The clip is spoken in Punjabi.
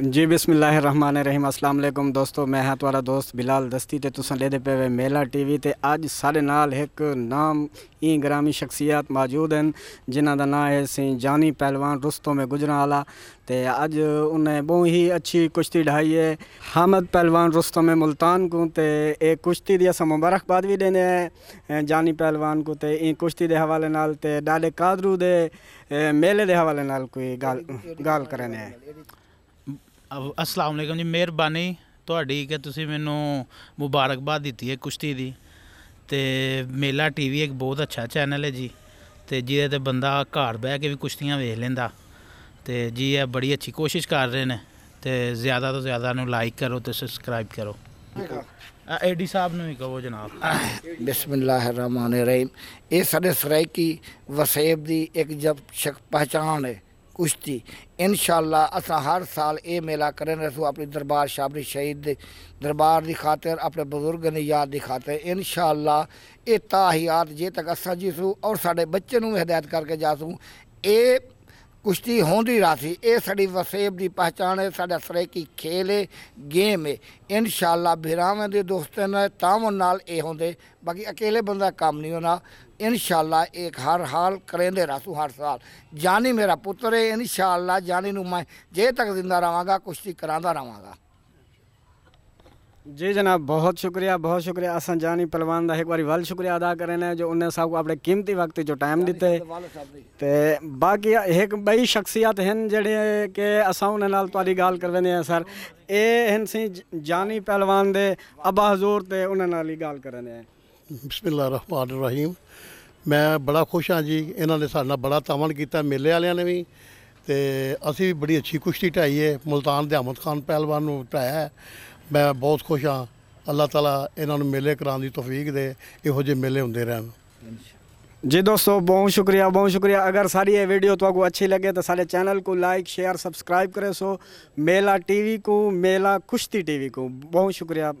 ਜੀ ਬਿਸਮਿਲ੍ਲਾਹਿਰਰਹਿਮਾਨਿਰਰਹੀਮ ਅਸਲਾਮ ਅਲੈਕੁਮ ਦੋਸਤੋ ਮੈਂ ਹਾਂ ਤੁਹਾਡਾ ਦੋਸਤ ਬਿਲਾਲ ਦਸਤੀ ਤੇ ਤੁਸੀਂ ਲੈਦੇ ਪਏ ਵੇ ਮੇਲਾ ਟੀਵੀ ਤੇ ਅੱਜ ਸਾਡੇ ਨਾਲ ਇੱਕ ਨਾਮ ਹੀ ਗ੍ਰਾਮੀ ਸ਼ਖਸੀਅਤ ਮੌਜੂਦ ਹਨ ਜਿਨ੍ਹਾਂ ਦਾ ਨਾਮ ਹੈ ਸੀ ਜਾਨੀ ਪਹਿਲਵਾਨ ਰੁਸਤੋਂ ਮੇ ਗੁਜਰਾਂ ਵਾਲਾ ਤੇ ਅੱਜ ਉਹਨੇ ਬਹੁਤ ਹੀ ਅੱਛੀ ਕੁਸ਼ਤੀ ਢਾਈ ਹੈ ਹਾਮਦ ਪਹਿਲਵਾਨ ਰੁਸਤੋਂ ਮੇ ਮੁਲਤਾਨ को ਤੇ ਇਹ ਕੁਸ਼ਤੀ ਦੀ ਅਸਾਂ ਮੁਬਾਰਕਬਾਦ ਵੀ ਦੇਨੇ ਹੈ ਜਾਨੀ ਪਹਿਲਵਾਨ को ਤੇ ਇਹ ਕੁਸ਼ਤੀ ਦੇ ਹਵਾਲੇ ਨਾਲ ਤੇ ਡਾਲੇ ਕਾਦਰੂ ਦੇ ਅ, ਮੇਲੇ ਦੇ ਹਵਾਲੇ ਨਾਲ ਕੋਈ ਗੱਲ ਗੱਲ ਕਰਨੇ ਹੈ ਅਵ- ਅਸਲਾਮ ਅਲੈਕਮ ਜੀ, ਮਿਹਰਬਾਨੀ ਤੁਹਾਡੀ ਕਿ ਤੁਸੀਂ ਮੈਨੂੰ ਮੁਬਾਰਕਬਾਦ ਦਿੱਤੀ ਹੈ ਕੁਸ਼ਤੀ ਦੀ। ਤੇ ਮੇਲਾ ਟੀਵੀ ਇੱਕ ਬਹੁਤ ਅੱਛਾ ਚੈਨਲ ਹੈ ਜੀ। ਤੇ ਜਿਹਦੇ ਤੇ ਬੰਦਾ ਘਰ ਬਹਿ ਕੇ ਵੀ ਕੁਸ਼ਤੀਆਂ ਵੇਖ ਲੈਂਦਾ। ਤੇ ਜੀ ਇਹ ਬੜੀ ਅੱਛੀ ਕੋਸ਼ਿਸ਼ ਕਰ ਰਹੇ ਨੇ। ਤੇ ਜ਼ਿਆਦਾ ਤੋਂ ਜ਼ਿਆਦਾ ਨੂੰ ਲਾਈਕ ਕਰੋ ਤੇ ਸਬਸਕ੍ਰਾਈਬ ਕਰੋ। ਏਡੀ ਸਾਹਿਬ ਨੂੰ ਵੀ ਕਹੋ ਜਨਾਬ। ਬਿਸਮਿਲ੍ਲਾਹਿਰਰਹਿਮਾਨਿਰਰਹੀਮ। ਇਹ ਸਾਡੇ ਸਰਾਇਕੀ ਵਸੇਬ ਦੀ ਇੱਕ ਜਬ ਸ਼ਕ ਪਹਿਚਾਨ ਹੈ। ਕੁਸ਼ਤੀ। ਇਨਸ਼ਾਅੱਲਾ ਅਸਾਂ ਹਰ ਸਾਲ ਇਹ ਮੇਲਾ ਕਰਨ ਰਸੂ ਆਪਣੀ ਦਰਬਾਰ ਸ਼ਾਬਰੀ ਸ਼ਹੀਦ ਦੇ ਦਰਬਾਰ ਦੀ ਖਾਤਰ, ਆਪਣੇ ਬਜ਼ੁਰਗਾਂ ਦੀ ਯਾਦ ਦੀ ਖਾਤਰ, ਇਨਸ਼ਾਅੱਲਾ ਇਹ ਤਾਹੀਆਤ, ਜੇ ਤੱਕ ਅਸਾਂ ਜਿਸੂ ਔਰ ਸਾਡੇ ਬੱਚੇ ਨੂੰ ਵੀ ਹਦਾਇਤ ਕਰਕੇ ਜਾਸੂ ਇਹ ਕੁਸ਼ਤੀ ਹੁੰਦੀ ਰਾਸੀ ਇਹ ਸਾਡੀ ਵਸੇਬ ਦੀ ਪਹਿਚਾਣ ਹੈ, ਸਾਡਾ ਸਰਾਇਕੀ ਖੇਲ ਹੈ, ਗੇਮ ਹੈ। ਇਨਸ਼ਾਅੱਲਾ ਭਰਾਵਾਂ ਦੇ ਦੋਸਤਾਂ ਨਾਲ ਤਾਮਨ ਨਾਲ ਇਹ ਹੁੰਦੇ, ਬਾਕੀ ਅਕੇਲੇ ਬੰਦਾ ਕੰਮ ਨਹੀਂ ਹੋਣਾ। इनशाला एक हर हाल करेंदे रासू हर साल ਜਾਨੀ ਮੇਰਾ ਪੁੱਤਰ ਹੈ ਇਨਸ਼ਾਅੱਲਾ ਜਾਨੀ ਨੂੰ ਮੈਂ ਜੇ ਤੱਕ ਜ਼ਿੰਦਾ ਰਵਾਂਗਾ ਕੁਸ਼ਤੀ ਕਰਾਂਦਾ ਰਵਾਂਗਾ जी जनाब बहुत शुक्रिया बहुत शुक्रिया असा जानी पलवान का एक बार वल शुक्रिया अदा करें ने जो उन्हें साहब को अपने कीमती वक्त जो टाइम दिते ते बाकी एक बई शख्सियत हैं जड़े के असा उन्हें नाल तुहारी गाल करवेंदे हैं सर ए हैं सी जानी पहलवान दे अब्बा हजूर ते उन्हें नाल ही गाल करेंदे हैं ਰਹਿਮਾਨ ਰਹੀਮ ਮੈਂ ਬੜਾ ਖੁਸ਼ ਹਾਂ ਜੀ ਇਹਨਾਂ ਨੇ ਸਾਡੇ ਨਾਲ ਬੜਾ ਤਾਮਨ ਕੀਤਾ ਮੇਲੇ ਵਾਲਿਆਂ ਨੇ ਵੀ ਤੇ ਅਸੀਂ ਵੀ ਬੜੀ ਅੱਛੀ ਕੁਸ਼ਤੀ ਢਾਈ ਹੈ ਮੁਲਤਾਨ ਦੇ ਅਹਿਮਦ ਖਾਨ ਪਹਿਲਵਾਨ ਨੂੰ ਢਾਇਆ ਹੈ ਮੈਂ ਬਹੁਤ ਖੁਸ਼ ਹਾਂ ਅੱਲਾਹ ਤਾਲਾ ਇਹਨਾਂ ਨੂੰ ਮੇਲੇ ਕਰਾਉਣ ਦੀ ਤੌਫੀਕ ਦੇ ਇਹੋ ਜਿਹੇ ਮੇਲੇ ਹੁੰਦੇ ਰਹਿਣ जी दोस्तों बहुत शुक्रिया बहुत शुक्रिया अगर सारी ये वीडियो तो आपको अच्छी लगे तो सारे चैनल को लाइक शेयर सब्सक्राइब करें सो मेला टीवी को मेला कुश्ती टीवी को बहुत शुक्रिया